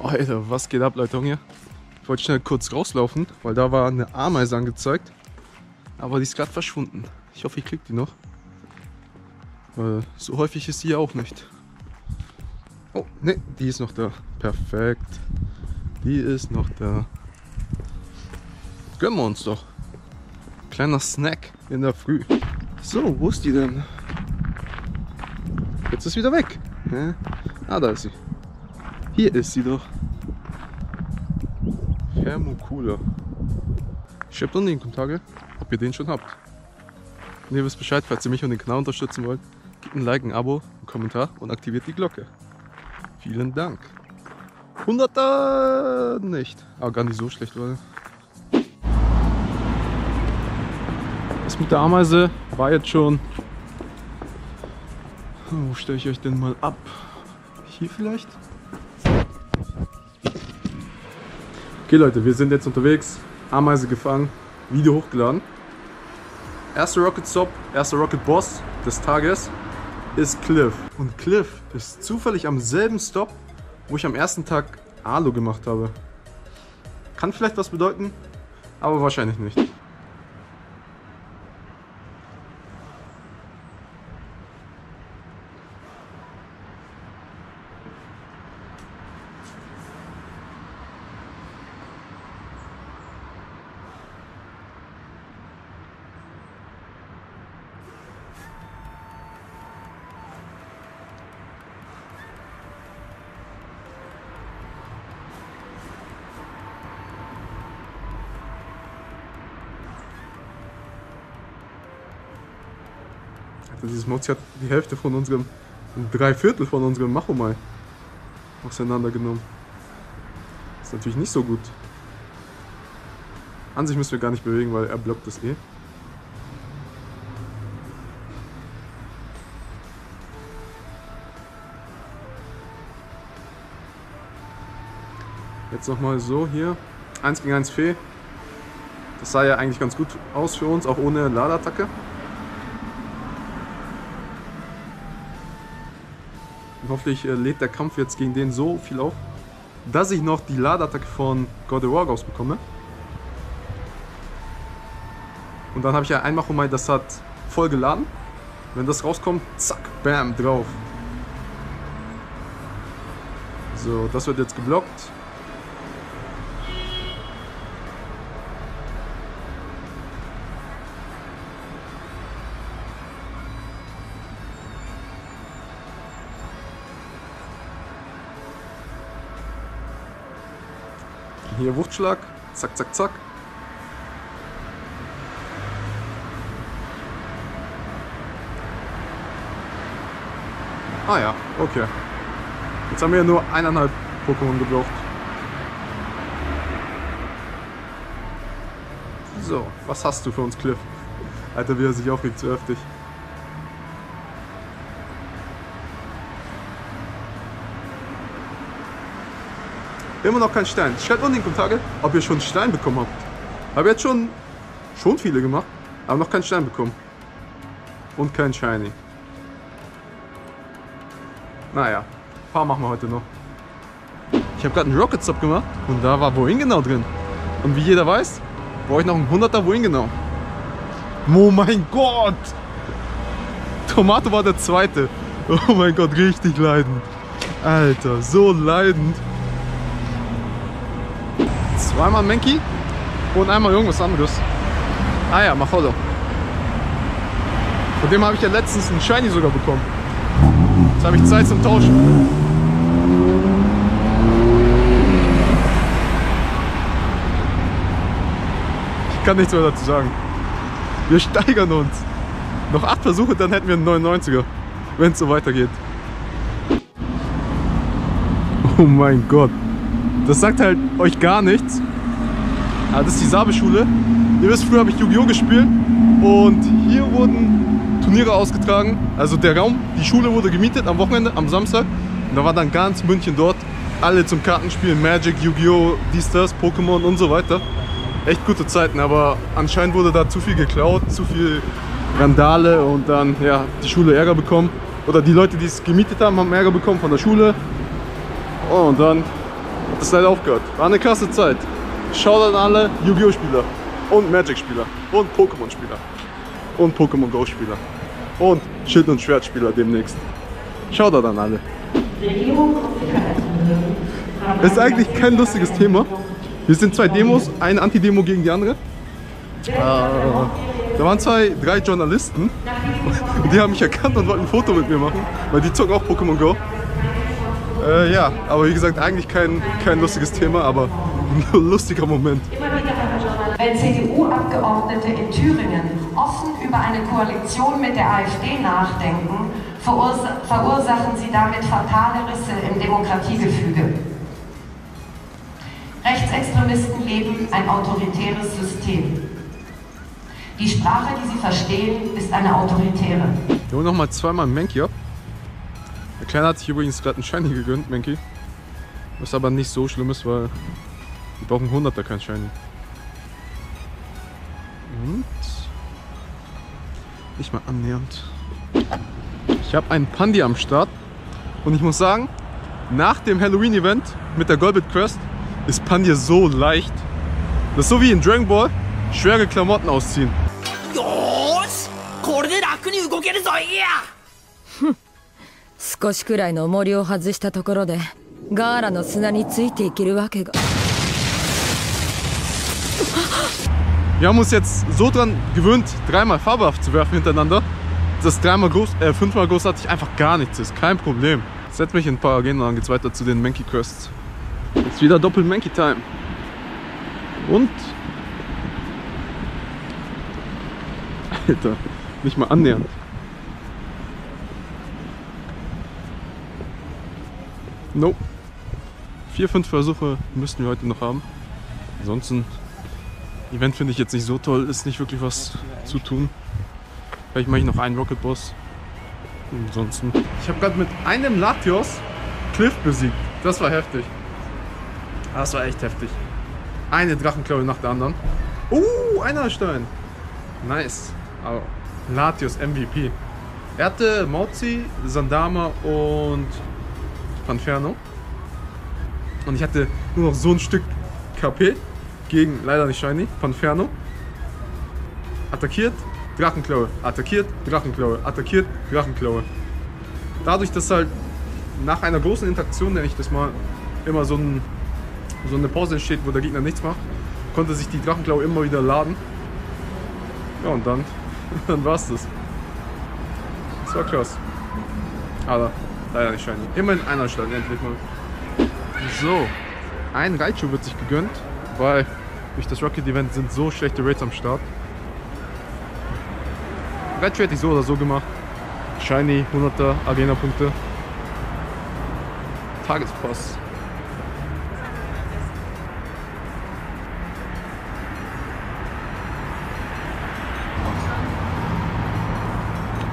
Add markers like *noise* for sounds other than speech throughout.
Alter, was geht ab, Leute? Hier? Ich wollte schnell kurz rauslaufen, weil da war eine Ameise angezeigt. Aber die ist gerade verschwunden. Ich hoffe, ich krieg die noch. Weil so häufig ist sie ja auch nicht. Oh, ne, die ist noch da. Perfekt. Die ist noch da. Gönnen wir uns doch. Kleiner Snack in der Früh. So, wo ist die denn? Jetzt ist sie wieder weg. Hä? Ah, da ist sie. Hier ist sie doch. Thermocooler. Schreibt unten in die Kommentare, ob ihr den schon habt. Und ihr wisst Bescheid, falls ihr mich und den Kanal unterstützen wollt, gebt ein Like, ein Abo, einen Kommentar und aktiviert die Glocke. Vielen Dank. 100er nicht. Aber gar nicht so schlecht, Leute. Das mit der Ameise war jetzt schon... Wo stelle ich euch denn mal ab? Hier vielleicht? Okay Leute, wir sind jetzt unterwegs. Ameise gefangen, Video hochgeladen. Erster Rocket Stop, erster Rocket Boss des Tages ist Cliff. Und Cliff ist zufällig am selben Stop, wo ich am ersten Tag Alu gemacht habe. Kann vielleicht was bedeuten, aber wahrscheinlich nicht. Alter, dieses Mozi hat die Hälfte von unserem, drei Viertel von unserem Machomai auseinandergenommen. Ist natürlich nicht so gut. An sich müssen wir gar nicht bewegen, weil er blockt das eh. Jetzt nochmal so hier. 1 gegen 1 Fee. Das sah ja eigentlich ganz gut aus für uns, auch ohne Ladeattacke. Und hoffentlich äh, lädt der Kampf jetzt gegen den so viel auf, dass ich noch die Ladeattacke von God of War rausbekomme. Und dann habe ich ja ein Machomai, das hat voll geladen. Wenn das rauskommt, zack, bam, drauf. So, das wird jetzt geblockt. Hier Wuchtschlag. Zack, zack, zack. Ah ja, okay. Jetzt haben wir nur eineinhalb Pokémon gebraucht. So, was hast du für uns, Cliff? Alter, wie er sich aufregt, zu heftig. Immer noch kein Stein. Schreibt unten in die Kommentare, ob ihr schon Stein bekommen habt. Habe jetzt schon, schon viele gemacht, aber noch keinen Stein bekommen. Und kein Shiny. Naja, ein paar machen wir heute noch. Ich habe gerade einen Rocket Stop gemacht und da war wohin genau drin. Und wie jeder weiß, brauche ich noch einen 100er wohin genau. Oh mein Gott! Tomato war der zweite. Oh mein Gott, richtig leidend. Alter, so leidend. Zweimal Menki und einmal irgendwas anderes. Ah ja, Macholo. Von dem habe ich ja letztens einen Shiny sogar bekommen. Jetzt habe ich Zeit zum Tauschen. Ich kann nichts mehr dazu sagen. Wir steigern uns. Noch acht Versuche, dann hätten wir einen 99er. Wenn es so weitergeht. Oh mein Gott. Das sagt halt euch gar nichts. Ja, das ist die Sabe-Schule. Ihr wisst, früher habe ich Yu-Gi-Oh! gespielt und hier wurden Turniere ausgetragen. Also der Raum, die Schule wurde gemietet am Wochenende, am Samstag. Und da war dann ganz München dort. Alle zum Kartenspielen, Magic, Yu-Gi-Oh!, dies, das, Pokémon und so weiter. Echt gute Zeiten, aber anscheinend wurde da zu viel geklaut, zu viel Randale und dann, ja, die Schule Ärger bekommen. Oder die Leute, die es gemietet haben, haben Ärger bekommen von der Schule. Oh, und dann das leider aufgehört. War eine krasse Zeit. Schaut an alle Yu-Gi-Oh! Spieler und Magic Spieler und Pokémon Spieler und Pokémon Go Spieler und Schild- und Schwertspieler demnächst. Schaut an alle. Es ist eigentlich kein lustiges Thema. Wir sind zwei Demos, eine Anti-Demo gegen die andere. Äh, da waren zwei, drei Journalisten und *laughs* die haben mich erkannt und wollten ein Foto mit mir machen, weil die zocken auch Pokémon Go. Äh, ja, aber wie gesagt, eigentlich kein, kein lustiges Thema, aber *laughs* ein lustiger Moment. Wenn CDU-Abgeordnete in Thüringen offen über eine Koalition mit der AfD nachdenken, verursachen sie damit fatale Risse im Demokratiegefüge. Rechtsextremisten leben ein autoritäres System. Die Sprache, die sie verstehen, ist eine autoritäre. Holen nochmal zweimal Menki ab. Der Kleine hat sich übrigens gerade einen Shiny gegönnt, Menki. Was aber nicht so schlimm ist, weil wir brauchen 100er kein Shiny. Und nicht mal annähernd. Ich habe einen Pandi am Start und ich muss sagen, nach dem Halloween-Event mit der Golbit Quest ist Pandir so leicht. Das ist so wie in Dragon Ball, schwere Klamotten ausziehen. 少しくらいの重りを外したところでガーラの砂についていけるわけが Wir haben uns jetzt so dran gewöhnt, dreimal fabelhaft zu werfen hintereinander, dass dreimal groß, äh, fünfmal großartig einfach gar nichts ist. Kein Problem. Setz mich in ein paar Arenen, dann geht's weiter zu den Mankey Quests. Jetzt wieder Doppel Mankey Time. Und. Alter, nicht mal annähernd. Nope. Vier, fünf Versuche müssten wir heute noch haben. Ansonsten, Event finde ich jetzt nicht so toll, ist nicht wirklich was zu tun. Vielleicht mache ich noch einen Rocket Boss. Ansonsten. Ich habe gerade mit einem Latios Cliff besiegt. Das war heftig. Das war echt heftig. Eine Drachenklaue nach der anderen. Oh, einer Stein. Nice. Aber Latios MVP. Er hatte Mauzi, Sandama und Panferno. Und ich hatte nur noch so ein Stück KP gegen leider nicht Shiny, Panferno. Attackiert, Drachenklaue, attackiert, Drachenklaue, attackiert, Drachenklaue. Dadurch, dass halt nach einer großen Interaktion, nenne ich das mal, immer so, ein, so eine Pause entsteht, wo der Gegner nichts macht, konnte sich die Drachenklaue immer wieder laden. Ja, und dann, *laughs* dann war's das. Das war krass. Aber leider nicht shiny. Immerhin einer stand endlich mal. So, ein Raichu wird sich gegönnt, weil durch das Rocket Event sind so schlechte Rates am Start. Raichu hätte ich so oder so gemacht. Shiny, 100er Arena-Punkte. Tagespass.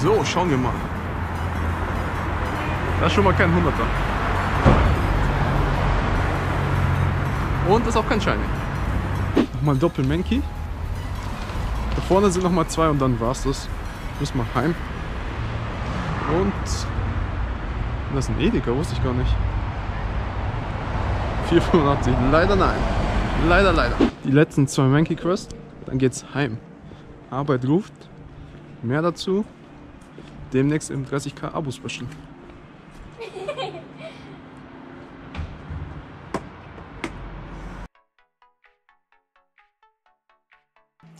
So, schauen wir mal. Das ist schon mal kein 100er. Und ist auch kein Shiny. Nochmal Doppel Menki. Da vorne sind nochmal zwei und dann war's das. Müssen wir heim. Und das ist ein Edeka, wusste ich gar nicht. 485. Leider nein. Leider, leider. Die letzten zwei Mankey Quest. Dann geht's heim. Arbeit ruft. Mehr dazu. Demnächst im 30k Abo-Special.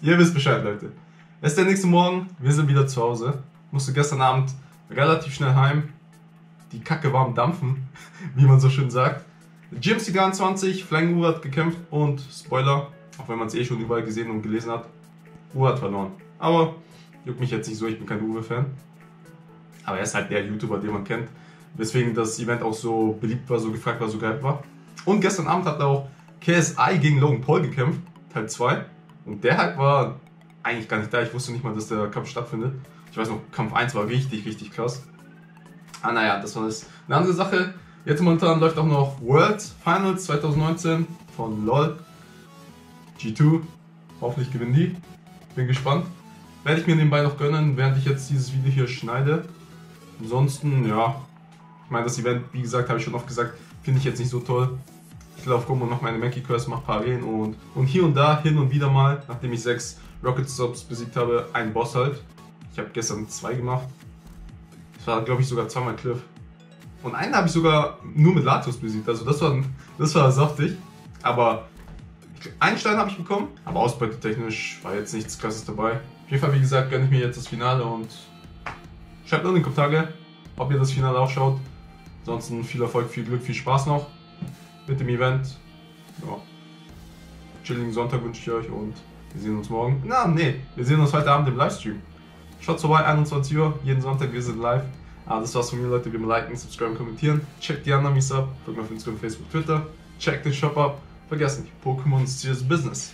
Ihr wisst Bescheid, Leute. Es ist der nächste Morgen, wir sind wieder zu Hause. Musste gestern Abend relativ schnell heim. Die Kacke war am Dampfen, *laughs* wie man so schön sagt. GMC 23, Flying Uwe hat gekämpft und Spoiler, auch wenn man es eh schon überall gesehen und gelesen hat, Uwe hat verloren. Aber juckt mich jetzt nicht so, ich bin kein Uwe-Fan. Aber er ist halt der YouTuber, den man kennt. Weswegen das Event auch so beliebt war, so gefragt war, so geil war. Und gestern Abend hat er auch KSI gegen Logan Paul gekämpft, Teil 2. Und der Hype war eigentlich gar nicht da. Ich wusste nicht mal, dass der Kampf stattfindet. Ich weiß noch, Kampf 1 war richtig, richtig krass. Ah, naja, das war das. Eine andere Sache. Jetzt momentan läuft auch noch World Finals 2019 von LOL. G2. Hoffentlich gewinnen die. Bin gespannt. Werde ich mir nebenbei noch gönnen, während ich jetzt dieses Video hier schneide. Ansonsten, ja. Ich meine, das Event, wie gesagt, habe ich schon oft gesagt, finde ich jetzt nicht so toll. Ich laufe rum und mache meine Mankey Quest, mache Arenen und, und hier und da, hin und wieder mal, nachdem ich sechs Rocket Stops besiegt habe, einen Boss halt. Ich habe gestern zwei gemacht. Das war, glaube ich, sogar zweimal Cliff. Und einen habe ich sogar nur mit Latios besiegt. Also das war, das war saftig. Aber einen Stein habe ich bekommen. Aber ausbeutetechnisch war jetzt nichts krasses dabei. Auf jeden Fall, wie gesagt, gönne ich mir jetzt das Finale und schreibt nur in die Kommentare, ob ihr das Finale auch schaut. Ansonsten viel Erfolg, viel Glück, viel Spaß noch mit dem Event. Ja. Chilligen Sonntag wünsche ich euch und wir sehen uns morgen. Na, nee, wir sehen uns heute Abend im Livestream. Schaut vorbei, 21 Uhr, jeden Sonntag, wir sind live. Ah, das war's von mir, Leute. Wie immer liken, subscriben, kommentieren. Checkt die Mies ab. Folgt mir auf Instagram, Facebook, Twitter. Checkt den Shop ab. Vergesst nicht, Pokémon ist Business.